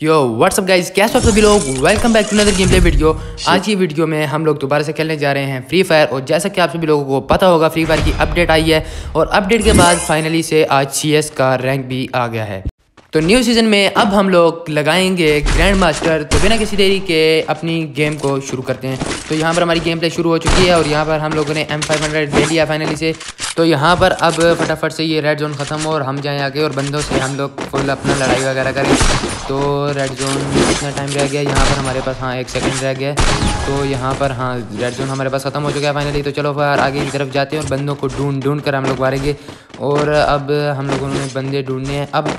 यो WhatsApp guys कैसे आप सभी लोग? Welcome back to another game play video आज की वीडियो में हम लोग दोबारा से खेलने जा रहे हैं फ्री फायर और जैसा कि आप सभी लोगों को पता होगा फ्री फायर की अपडेट आई है और अपडेट के बाद फाइनली से आज सीएस का रैंक भी आ गया है। तो न्यू सीज़न में अब हम लोग लगाएँगे ग्रैंड मास्टर तो बिना किसी देरी के अपनी गेम को शुरू करते हैं। तो यहाँ पर हमारी गेम प्ले शुरू हो चुकी है और यहाँ पर हम लोगों ने एम फाइव हंड्रेड ले लिया फाइनली से। तो यहाँ पर अब फटाफट से ये रेड जोन ख़त्म हो और हम जाएँ आगे और बंदों से हम लोग फुल अपना लड़ाई वगैरह करें। तो रेड जोन कितना टाइम रह गया? यहाँ पर हमारे पास हाँ एक सेकंड रह गया। तो यहाँ पर हाँ रेड जोन हमारे पास ख़त्म हो चुका है फाइनली तो चलो फिर आगे की तरफ़ जाते हैं और बंदों को ढूंढ ढूंढ कर हम लोग मारेंगे और अब हम लोगों ने बंदे ढूँढने हैं। अब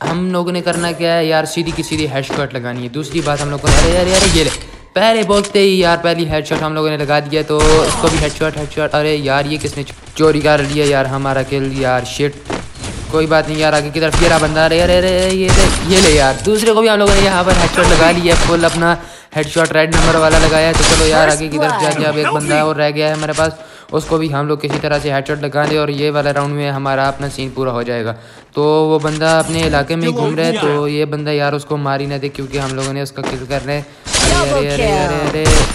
हम लोगों ने करना क्या है? यार, सीधी की सीधी हेड शॉट लगानी है। दूसरी बात हम लोग को, अरे यार यार, ये ले। पहले बोलते ही यार, पहली हेडशॉट हम लोगों ने लगा दिया तो इसको भी हेडशॉट हेडशॉट अरे यार, ये किसने चोरी कर लिया यार हमारा किल यार शिट कोई बात नहीं यार, आगे की तरफ़ ये बंदा अरे अरे अरे, ये ले ये ले यार। दूसरे को भी हम लोगों ने यहाँ पर हेडशॉट लगा लिया फुल अपना हेडशॉट रेड नंबर वाला लगाया तो चलो यार, आगे की तरफ़ जाके अब एक बंदा और रह गया है हमारे पास। उसको भी हम लोग किसी तरह से हेडशॉट लगा दें और ये वाला राउंड में हमारा अपना सीन पूरा हो जाएगा। तो वो बंदा अपने इलाके में घूम रहा है तो ये बंदा यार उसको मार ही ना दे क्योंकि हम लोगों ने उसका किल कर रहे हैं।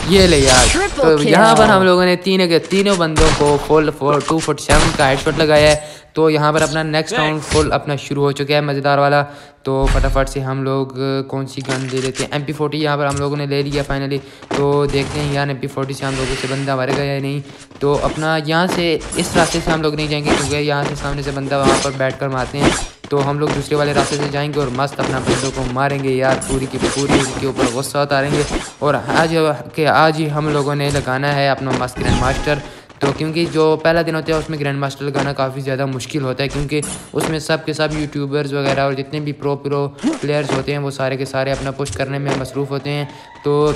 ये ले यार। तो यहाँ पर हम लोगों ने तीनों के तीनों बंदों को full four two foot seven का हेडशॉट लगाया है। तो यहाँ पर अपना नेक्स्ट राउंड फुल अपना शुरू हो चुका है मज़ेदार वाला। तो फटाफट से हम लोग कौन सी गन ले लेते हैं? एम पी फोर्टी यहाँ पर हम लोगों ने ले लिया फाइनली तो देखते हैं यार एम पी फोर्टी से हम लोगों से बंदा मरेगा या नहीं। तो अपना यहाँ से इस रास्ते से हम लोग नहीं जाएँगे क्योंकि यहाँ से सामने से बंदा वहाँ पर बैठ कर मारते हैं। तो हम लोग दूसरे वाले रास्ते से जाएँगे और मस्त अपना बंदों को मारेंगे यार, पूरी की पूरी उनके ऊपर गुस्सा उतारेंगे। और आज के आज ही हम लोगों ने लगाना है अपना मस्त ग्रैंड मास्टर तो क्योंकि जो पहला दिन होता है, उसमें ग्रैंड मास्टर लगाना काफ़ी ज़्यादा मुश्किल होता है, क्योंकि उसमें सब के सब यूट्यूबर्स वगैरह और जितने भी प्रो प्रो प्लेयर्स होते हैं, वो सारे के सारे अपना पुश करने में मसरूफ़ होते हैं। तो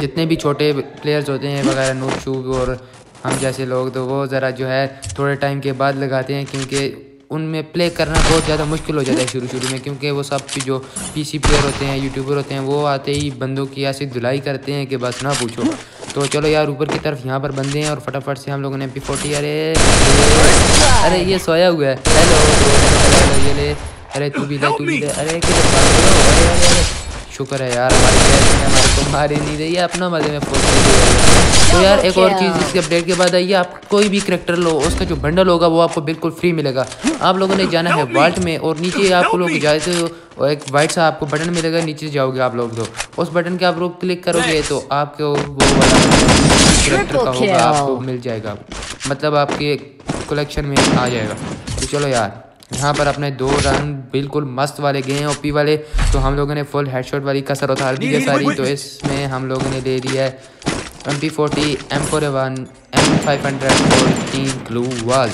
जितने भी छोटे प्लेयर्स होते हैं, वगैरह नोट शूब और हम जैसे लोग तो वो ज़रा जो है थोड़े टाइम के बाद लगाते हैं, क्योंकि उनमें प्ले करना बहुत ज़्यादा मुश्किल हो जाता है शुरू शुरू में, क्योंकि वो सब जो पीसी प्लेयर होते हैं यूट्यूबर होते हैं, वो आते ही बंदों की ऐसी धुलाई करते हैं कि बस ना पूछो। तो चलो यार, ऊपर की तरफ़ यहाँ पर बंदे हैं और फटाफट से हम लोगों ने पी फोर्टी अरे अरे ये सोया हुआ है। हेलो ये ले। अरे तू भी ले, तू भी ले। अरे। शुक्र है यार हमारे हमारे को मारे नहीं रही है अपना मज़े में फोर्टी तो यार एक और चीज़ इसके अपडेट के बाद आई है आप कोई भी करेक्टर लो उसका जो बंडल होगा वो आपको बिल्कुल फ्री मिलेगा। आप लोगों ने जाना है वाल्ट में और नीचे आप लोग जाते हो एक वाइट सा आपको बटन मिलेगा नीचे जाओगे आप लोग तो। उस बटन के आप लोग क्लिक करोगे तो आपको वो वाला करेक्टर का होगा आपको मिल जाएगा। मतलब आपके कलेक्शन में आ जाएगा। तो चलो यार यहाँ पर अपने दो रन बिल्कुल मस्त वाले गए हैं ओपी वाले। तो हम लोगों ने फुल हेडशॉट वाली कसर उतार दी है सारी। तो इसमें हम लोगों ने ले लिया है M P forty M four one M five hundred तीन ग्लू वाल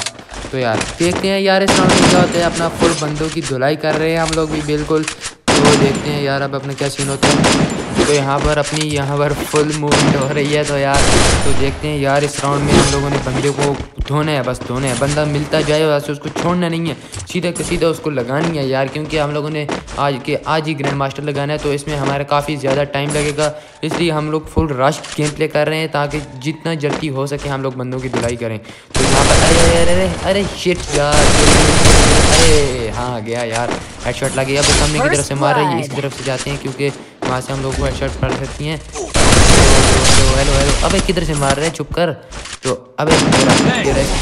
तो यार देखते हैं यार इस राउंड में क्या होता है। अपना फुल बंदों की धुलाई कर रहे हैं हम लोग भी बिल्कुल। तो देखते हैं यार अब अपना क्या सीन होता है। तो यहाँ पर अपनी यहाँ पर फुल मूवमेंट हो रही है तो यार तो देखते हैं यार इस राउंड में हम लोगों ने बंदे को धोना है बस धोना है। बंदा मिलता जाए वैसे उसको छोड़ना नहीं है। सीधा के सीधा उसको लगानी है यार क्योंकि हम लोगों ने आज के आज ही ग्रैंड मास्टर लगाना है तो इसमें हमारा काफ़ी ज़्यादा टाइम लगेगा। इसलिए हम लोग फुल रश गेम प्ले कर रहे हैं ताकि जितना जल्दी हो सके हम लोग बंदों की धुलाई करें। तो यहाँ पर अरे अरे अरे अरे शिट यार अरे हाँ गया यार। हेडशॉट लगे अब सामने की तरफ़ से मार रही है इस तरफ़ से जाते हैं क्योंकि वहाँ से हम लोग को हेडशॉट पड़ सकती हैं। हेलो हेलो हेलो अबे किधर से मार रहे हैं? छुप कर। तो अबे इस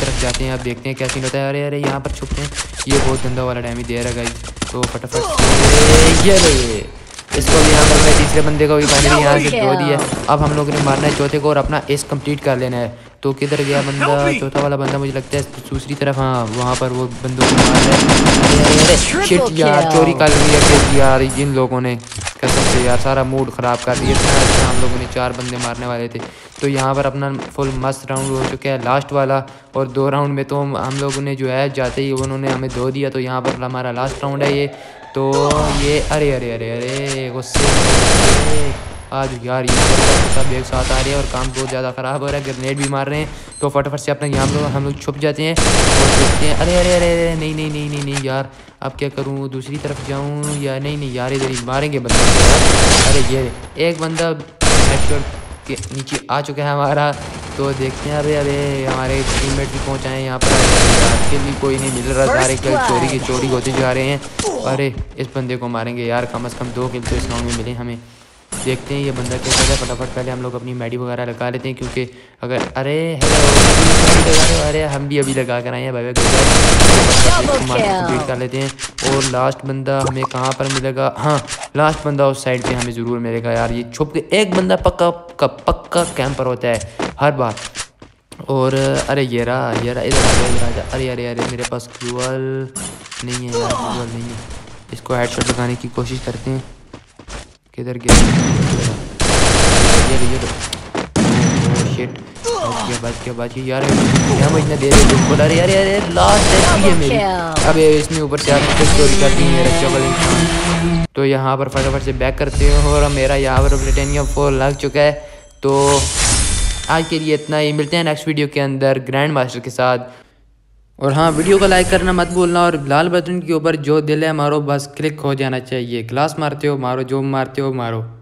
तरफ़ जाते हैं अब देखते हैं क्या सीन होता है। अरे अरे यहाँ पर छुपते हैं। ये बहुत गंदा वाला डैमेज दे रहा है तो फटाफट। ये इसको भी यहाँ पर मैं तीसरे बंदे को भी फाइनली यहाँ से धो दिया अब हम लोग ने मारना है चौथे को और अपना एस कंप्लीट कर लेना है। तो किधर गया बंदा? चौथा वाला बंदा मुझे लगता है दूसरी तरफ़। हाँ वहाँ पर वो बंदों को मार रहा है। यार चोरी कर लिया यार जिन लोगों ने। कसम से यार। सारा मूड ख़राब कर दिया। इतना अच्छा हम लोगों ने चार बंदे मारने वाले थे। तो यहाँ पर अपना फुल मस्त राउंड हो चुका है। लास्ट वाला और दो राउंड में तो हम लोगों ने जो है, जाते ही उन्होंने हमें धो दिया। तो यहाँ पर हमारा लास्ट राउंड है ये। तो ये, अरे अरे अरे अरे, गुस्से आज यार ये सब एक साथ आ रहे हैं और काम बहुत ज़्यादा ख़राब हो रहा है। ग्रेनेड भी मार रहे हैं। तो फटाफट से अपने यहाँ लोग हम लोग छुप जाते हैं और देखते हैं। अरे अरे अरे अरे नहीं नहीं नहीं नहीं नहीं यार अब क्या करूँ? दूसरी तरफ़ जाऊँ या नहीं? नहीं यार इधर ही मारेंगे बंदा। अरे ये एक बंदा के नीचे आ चुका है हमारा। तो देखते हैं। अरे अरे हमारे टीममेट भी पहुँचाए यहाँ पर। यार के भी कोई नहीं मिल रहा। सारे किल चोरी की चोरी होते जा रहे हैं। अरे इस बंदे को मारेंगे यार। कम अज़ कम दो किल तो इस गाँव में मिले हमें। देखते हैं ये बंदा कैसा है। फटाफट पहले हम लोग अपनी मैडी वगैरह लगा लेते हैं, क्योंकि अगर अरे अरे, हम भी अभी लगा कर आए हैं, भाई कंप्लीट कर लेते हैं। और लास्ट बंदा हमें कहाँ पर मिलेगा? हाँ लास्ट बंदा उस साइड पे हमें ज़रूर मिलेगा यार, ये छुप के एक बंदा पक्का पक्का कैंपर होता है, हर बार। और, अरे, ये रहा ये रहा, इधर अरे अरे अरे, मेरे पास ग्लूअल नहीं है यार नहीं है। इसको हेडशॉट लगाने की कोशिश करते हैं। किधर गया? ये ये शिट यार अरे अरे लास्ट मेरी। अब इसमें ऊपर से चोरी कर दी मेरा चबल तो यहाँ पर फटाफट से बैक करते हो और मेरा यहाँ पर ब्रिटेनिया फोर लग चुका है। तो आज के लिए इतना ही। मिलते हैं नेक्स्ट वीडियो के अंदर ग्रैंड मास्टर के साथ। और हाँ वीडियो को लाइक करना मत भूलना और लाल बटन के ऊपर जो दिल है मारो, बस क्लिक हो जाना चाहिए। क्लास मारते हो, मारो, जो मारते हो, मारो।